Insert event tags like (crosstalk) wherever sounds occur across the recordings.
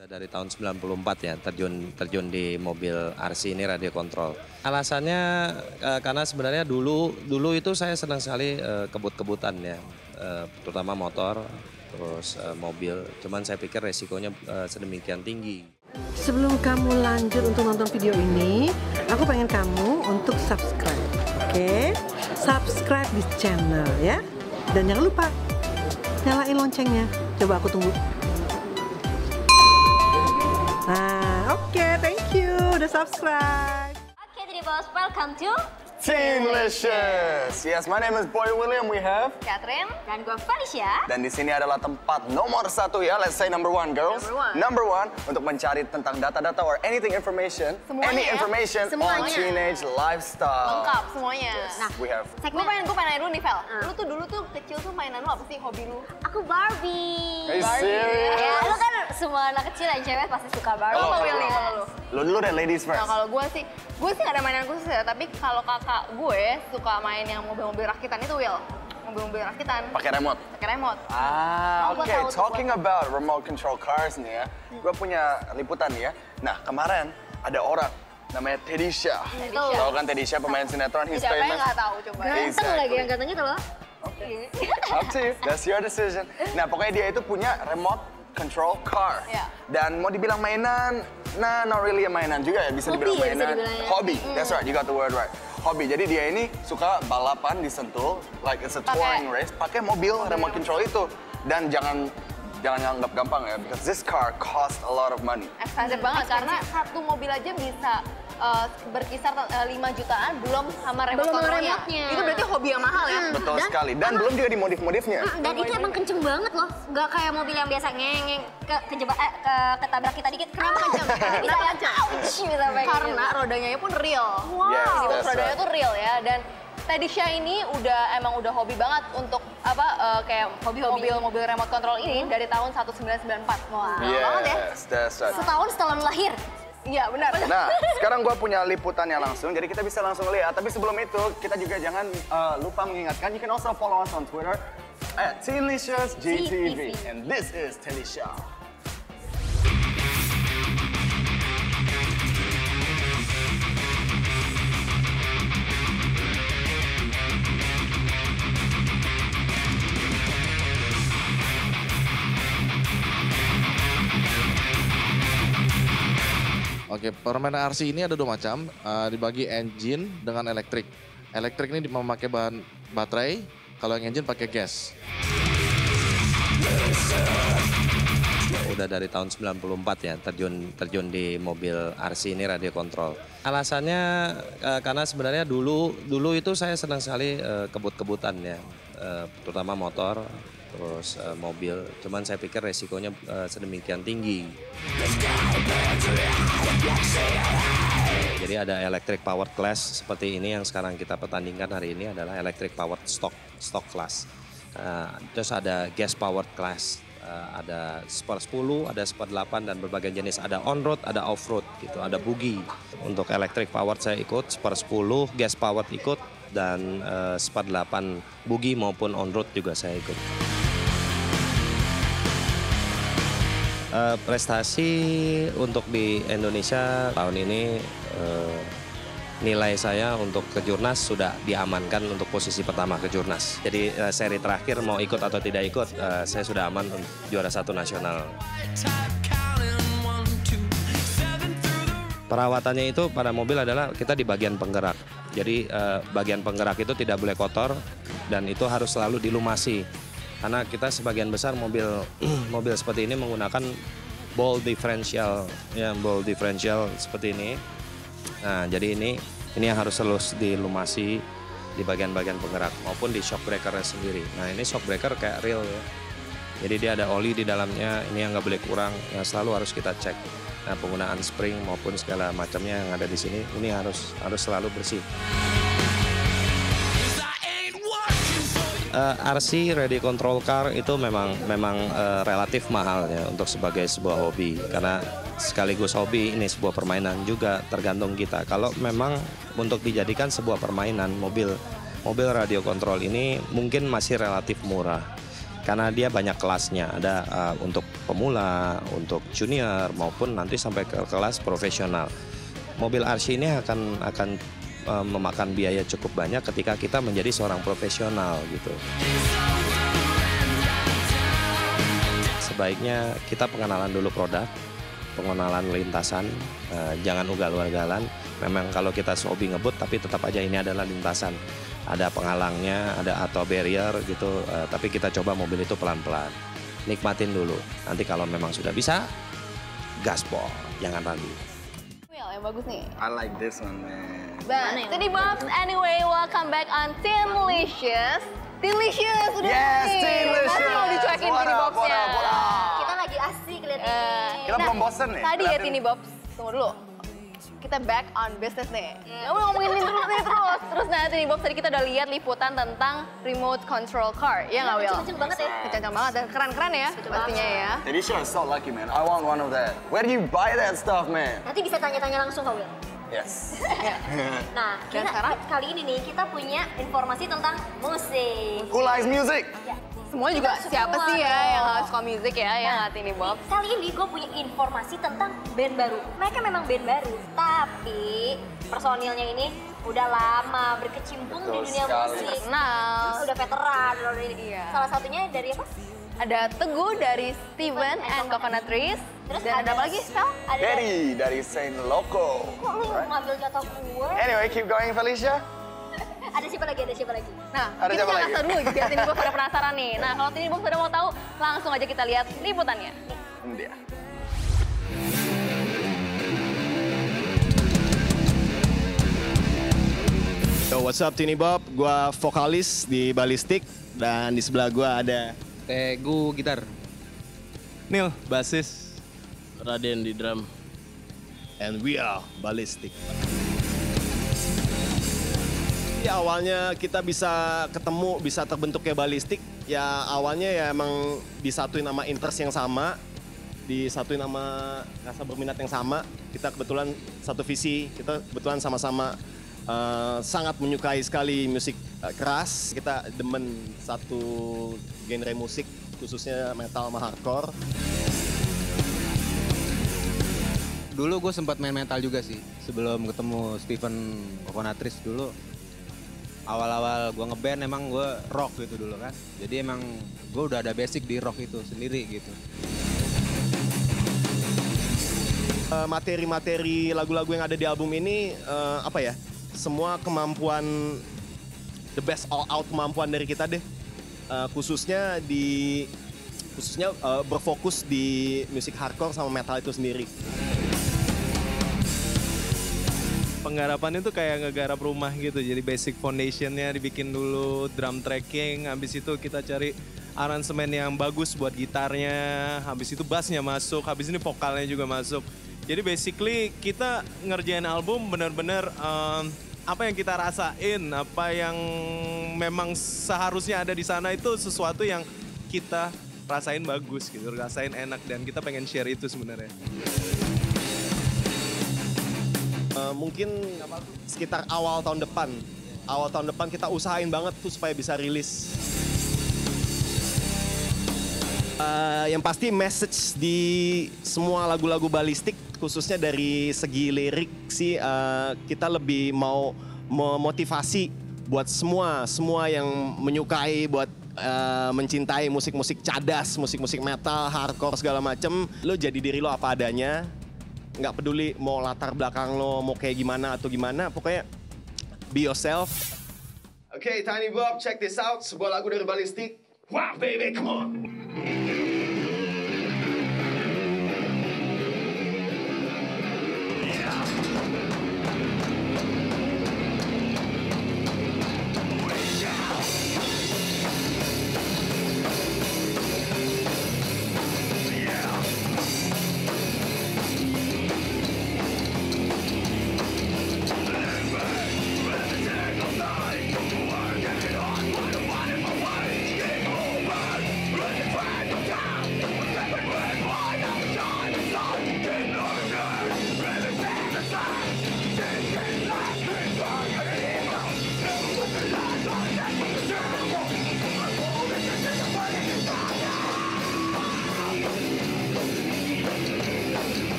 Dari tahun 94 ya terjun terjun di mobil RC ini radio kontrol. Alasannya eh, karena sebenarnya dulu dulu itu saya senang sekali eh, kebut-kebutan ya, eh, terutama motor, terus eh, mobil. Cuman saya pikir resikonya eh, sedemikian tinggi. Sebelum kamu lanjut untuk nonton video ini, aku pengen kamu untuk subscribe. Oke? Subscribe di channel ya. Dan jangan lupa nyalain loncengnya. Coba aku tunggu. Nah, oke, thank you udah subscribe. Oke, jadi bos, welcome to Teamlicious. Yes, my name is Boy William. We have Catherine dan gue Felicia. dan di sini adalah tempat nomor satu ya. Let's say number one, girls. Number one. Number one untuk mencari tentang data-data or anything information, Semuanya any ya. information on Semuanya. teenage lifestyle. lengkap semuanya. Nah, we have. Gue pengen gue pengen dulu nih Vel. Lu tuh dulu tuh kecil tuh mainan lu apa sih hobi lu? Aku Barbie. Are you serious? Ya, lu kan semua anak kecil yang cewek pasti suka Barbie. Kalau Kalau- Will nih kalau lu. Lu dulu deh, ladies first. Nah kalau gue sih, gue sih gak ada mainan khusus ya. Tapi kalau kakak gue suka main yang mobil-mobil rakitan itu Will. Mobil-mobil rakitan. Pakai remote. Pakai remote. Ah, Oh, oke. tahu tuh, Talking about remote control cars nih ya, gue punya liputan nih ya. Nah, kemarin ada orang namanya Teddy Shah. Teddy Shah. Tahu kan Teddy Shah pemain sinetron, he's Siapa yang famous. gak tahu coba? Ganteng Ganteng lagi Exactly. yang katanya kalau Up to you, that's your decision. Nah, pokoknya dia itu punya remote control car. Iya. Dan mau dibilang mainan, nah not really a mainan juga ya, bisa Hobi dibilang ya, bisa mainan. dibilang ya. Hobi, that's right, you got the word right. Hobi, jadi dia ini suka balapan di Sentul, like it's a touring race, pakai mobil remote control itu. Dan jangan jangan anggap gampang ya, because this car cost a lot of money. Expensive banget karena satu mobil aja bisa uh, berkisar uh, 5 jutaan belum sama remote Belum controlnya. remote-nya. Itu berarti hobi yang mahal ya. Betul Dan sekali. Dan belum juga dimodif-modifnya. Mm, Dan itu emang kenceng banget loh, nggak kayak mobil yang biasa ngengeng ke kejebak eh, ke ketabrak kita dikit. Kenapa kenceng? Bisa ouch bisa Karena gitu. rodanya pun real. Wow. Yes, Ini that's rodanya right. tuh real ya dan Teddy Shah ini udah emang udah hobi banget untuk apa uh, kayak Hobi-hobi. mobil mobil remote control ini dari tahun 1994. Wah, lama banget ya. Yes, that's right. setahun setelah lahir. Iya benar. Nah, sekarang gue punya liputannya langsung, jadi kita bisa langsung lihat. Tapi sebelum itu, kita juga jangan uh, lupa mengingatkan, you can also follow us on Twitter at Teamlicious GTV. And this is Telly Oke, permainan RC ini ada dua macam, eh, dibagi engine dengan elektrik. Elektrik ini memakai bahan baterai, kalau yang engine pakai gas. Udah dari tahun 94 ya terjun terjun di mobil RC ini radio kontrol. Alasannya eh, karena sebenarnya dulu dulu itu saya senang sekali eh, kebut-kebutan ya, eh, terutama motor, terus eh, mobil. Cuman saya pikir resikonya eh, sedemikian tinggi. Jadi ada electric powered class seperti ini yang sekarang kita pertandingkan hari ini adalah electric powered stock stock class. Eh, terus ada gas powered class. Eh, ada Super 10, ada Super 8 dan berbagai jenis. Ada on road, ada off road gitu. Ada buggy. Untuk electric powered saya ikut, Super 10, gas powered ikut dan eh, Super 8 buggy maupun on road juga saya ikut. Eh, prestasi untuk di Indonesia tahun ini eh, nilai saya untuk kejurnas sudah diamankan untuk posisi pertama kejurnas. Jadi eh, seri terakhir mau ikut atau tidak ikut eh, saya sudah aman juara satu nasional. Perawatannya itu pada mobil adalah kita di bagian penggerak. Jadi eh, bagian penggerak itu tidak boleh kotor dan itu harus selalu dilumasi. Karena kita sebagian besar mobil (clears throat) mobil seperti ini menggunakan ball differential ya ball differential seperti ini. Nah, jadi ini ini yang harus selalu dilumasi di bagian-bagian penggerak maupun di shock breakernya sendiri. Nah, ini shock breaker kayak real ya. Jadi dia ada oli di dalamnya, ini yang nggak boleh kurang, yang selalu harus kita cek. Nah, penggunaan spring maupun segala macamnya yang ada di sini, ini harus harus selalu bersih. Eh, RC ready control car itu memang memang eh, relatif mahal ya untuk sebagai sebuah hobi karena sekaligus hobi ini sebuah permainan juga tergantung kita. Kalau memang untuk dijadikan sebuah permainan mobil mobil radio kontrol ini mungkin masih relatif murah. karena dia banyak kelasnya. Ada uh, untuk pemula, untuk junior maupun nanti sampai ke kelas profesional. Mobil RC ini akan akan uh, memakan biaya cukup banyak ketika kita menjadi seorang profesional gitu. Sebaiknya kita pengenalan dulu produk, pengenalan lintasan, uh, jangan ugal-ugalan. Memang kalau kita hobi ngebut tapi tetap aja ini adalah lintasan ada penghalangnya, ada atau barrier gitu. Uh, tapi kita coba mobil itu pelan-pelan. Nikmatin dulu. Nanti kalau memang sudah bisa, gaspol, jangan ragu. Yang bagus nih. I like this one, man. But Tini Bobs, anyway, welcome back on Teamlicious. Teamlicious, udah Yes, nih. Teamlicious. Masih mau dicuekin up, Bobsnya. Kita lagi asik lihat Eh, ini. Kita belum bosen nih. Tadi ya. Tini Bobs, tunggu dulu. Kita back on business nih. Ya udah ngomongin ini terus nih terus. Terus nah Tini Bobs tadi kita udah lihat liputan tentang remote control car. Iya nggak Will? Kenceng banget ya. Kencang banget dan keren-keren ya pastinya ya. Teddy is so lucky, man. I want one of that. Where do you buy that stuff, man? Nanti bisa tanya-tanya langsung ke Will. Yes. (laughs) Nah, Dan kita, sekarang? kali ini nih kita punya informasi tentang musik. Who likes music? Semua juga Kita siapa semua sih ya dong. yang suka musik ya, yang Nah, nggak Tini Bobs? Kali ini gue punya informasi tentang band baru. Mereka memang band baru, tapi personilnya ini udah lama berkecimpung di Betul dunia sekali. musik. Nah, Udah veteran. ini. Iya. Salah satunya dari apa? ada Teguh dari Steven and Coconut Trees. Terus Dan ada apa lagi, Sel? Ada Teddy dari Saint Loco. Kok lu ngambil jatah gue? Anyway, keep going, Felicia. Ada siapa lagi? Ada siapa lagi? Nah, Ada kita siapa lagi? dulu biar Tini Bobs pada (laughs) penasaran nih. Nah, kalau Tini Bobs sudah mau tahu, langsung aja kita lihat liputannya. Ini dia. Yo, what's up Tini Bob? Gua vokalis di Balistik dan di sebelah gua ada Tegu gitar. Nil, basis. Raden di drum. And we are Balistik. Ya awalnya kita bisa ketemu, bisa terbentuk kayak Balistik. Ya awalnya ya emang disatuin sama interest yang sama, disatuin sama rasa berminat yang sama. Kita kebetulan satu visi, kita kebetulan sama-sama eh, sangat menyukai sekali musik eh, keras. Kita demen satu genre musik, khususnya metal sama hardcore. Dulu gue sempat main metal juga sih. Sebelum ketemu Steven Coconutris dulu. Awal-awal gue ngeband emang gue rock gitu dulu kan. Jadi emang gue udah ada basic di rock itu sendiri gitu. Eh, materi-materi lagu-lagu yang ada di album ini eh, apa ya semua kemampuan the best all out kemampuan dari kita deh Eh, khususnya di khususnya eh, berfokus di musik hardcore sama metal itu sendiri penggarapan itu kayak ngegarap rumah gitu. Jadi basic foundationnya dibikin dulu, drum tracking, habis itu kita cari aransemen yang bagus buat gitarnya, habis itu bassnya masuk, habis ini vokalnya juga masuk. Jadi basically kita ngerjain album bener-bener em, apa yang kita rasain, apa yang memang seharusnya ada di sana itu sesuatu yang kita rasain bagus gitu, rasain enak dan kita pengen share itu sebenarnya. Eh, mungkin sekitar awal tahun depan. Awal tahun depan kita usahain banget tuh supaya bisa rilis. Eh, yang pasti message di semua lagu-lagu balistik khususnya dari segi lirik sih eh, kita lebih mau memotivasi buat semua semua yang menyukai buat eh, mencintai musik-musik cadas, musik-musik metal, hardcore segala macem, lo jadi diri lo apa adanya, nggak peduli mau latar belakang lo mau kayak gimana atau gimana, pokoknya be yourself. Oke, Tiny Bob, check this out, sebuah lagu dari Ballistic. Wow, baby, come on.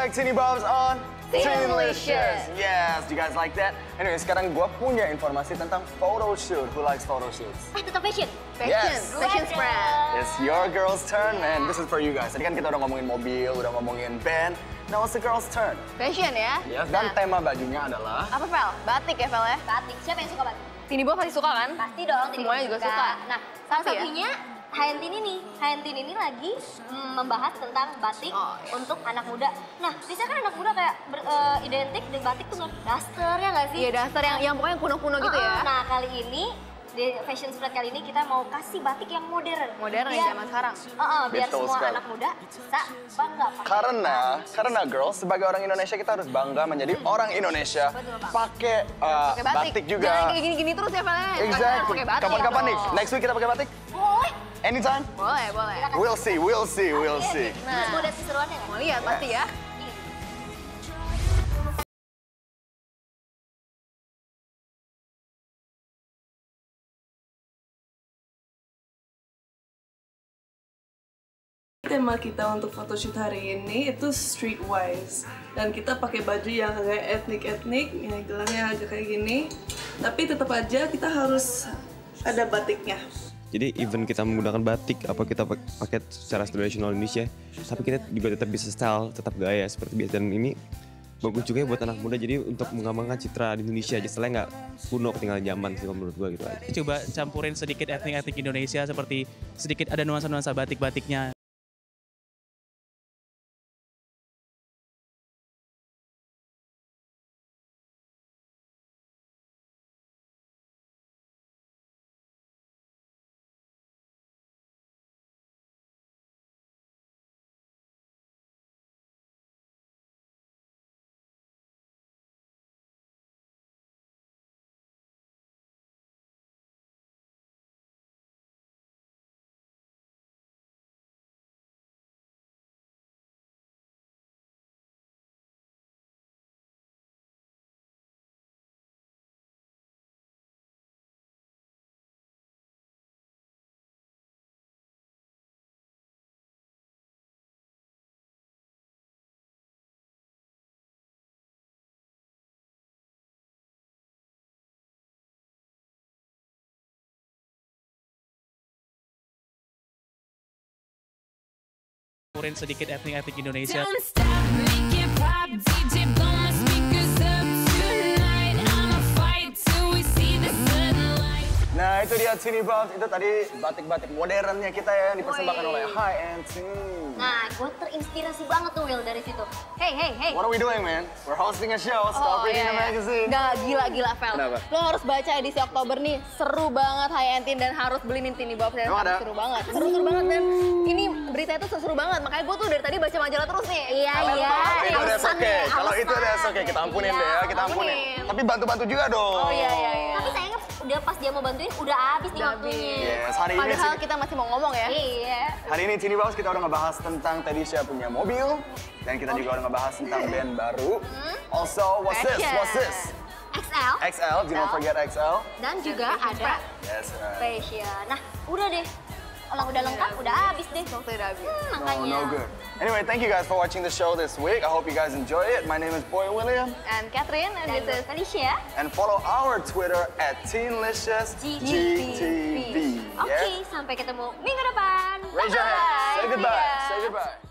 Back Tini Bobs on Teenlicious. Yes, you guys like that? Anyway, sekarang gue punya informasi tentang photo shoot. Who likes photo shoots? Eh, tetap fashion. Fashion, Yes. fashion spread. It's your girl's turn, man. This is for you guys. Tadi kan kita udah ngomongin mobil, udah ngomongin band. Now it's the girl's turn. Fashion ya. Yes, dan Nah, tema bajunya adalah apa Vel? Batik ya Vel ya? Batik. Siapa yang suka batik? Tini Bob pasti suka kan? Pasti dong. Tini Semuanya juga suka. Nah, salah Tapi ya? Hayantin ini, Hayantin ini lagi mm, membahas tentang batik Oh, iya. untuk anak muda. Nah, biasanya kan anak muda kayak ber- eh, identik dengan batik tuh daster ya nggak sih? Iya dasar yang yang pokoknya kuno-kuno gitu Heeh, ya. Nah, kali ini di fashion spread kali ini kita mau kasih batik yang modern. Modern Biar- yang zaman sekarang. Heeh, biar Betul semua sekali. anak muda bisa bangga pakai. karena karena girls sebagai orang Indonesia kita harus bangga menjadi orang Indonesia Betul, Pak. pakai uh, Pakai batik. batik juga. Jangan kayak gini-gini terus ya ya. Harus Exactly. Pakai batik. Kapan-kapan nih? dong. Next week kita pakai batik? Boleh. Anytime? Boleh, boleh. We'll see, we'll see, we'll see. Nah. Mau lihat keseruannya kan? Mau lihat pasti ya. Tema kita untuk photoshoot hari ini itu streetwise dan kita pakai baju yang agak etnik-etnik, yang gelarnya agak kayak gini. Tapi tetap aja kita harus ada batiknya. Jadi even kita menggunakan batik apa kita pak- pakai secara tradisional Indonesia, tapi kita juga tetap bisa style, tetap gaya seperti biasa dan ini bagus juga ya buat anak muda jadi untuk mengembangkan citra di Indonesia aja setelah nggak kuno ketinggalan zaman sih menurut gua gitu aja. coba campurin sedikit etnik-etnik Indonesia seperti sedikit ada nuansa-nuansa batik-batiknya. Campurin sedikit etnik-etnik Indonesia. Nah itu dia Tini Bobs, itu tadi batik-batik modernnya kita ya yang dipersembahkan Woi. oleh High End Team. Nah, gue terinspirasi banget tuh Will dari situ. Hey, hey, hey. What are we doing man? We're hosting a show, Stop Reading the Magazine. Nggak, gila-gila, Vel. Kenapa? Lo harus baca edisi Oktober nih. Seru banget High Entin dan harus beli nih Tini dan Emang ada? seru banget. Seru-seru banget dan ini berita itu seru banget. Makanya gue tuh dari tadi baca majalah terus nih. Iya, iya. Kalau itu udah oke, kalau itu udah oke, kita ampunin deh ya, kita ampunin. ampunin. Tapi bantu-bantu juga dong. Oh iya, iya, iya. Udah pas dia mau bantuin udah habis nih waktunya. Yes, hari ini Padahal kita masih mau ngomong ya. Iya. Hari ini Tini Bobs kita udah ngebahas tentang Tedisha punya mobil dan kita juga udah ngebahas tentang band baru. Also, what's this? What's this? XL XL, do not forget XL. dan juga ada Yes, right. fashion. Nah, udah deh. Kalau udah lengkap, udah habis deh. Udah habis. Hmm, No, makanya. no good. Anyway, thank you guys for watching the show this week. I hope you guys enjoy it. My name is Boy William. And Catherine, and this is Felicia. And follow our Twitter at Teenlicious GTV. Oke, Yeah? sampai ketemu minggu depan. Raise your hand. Say goodbye. Yeah. Say goodbye.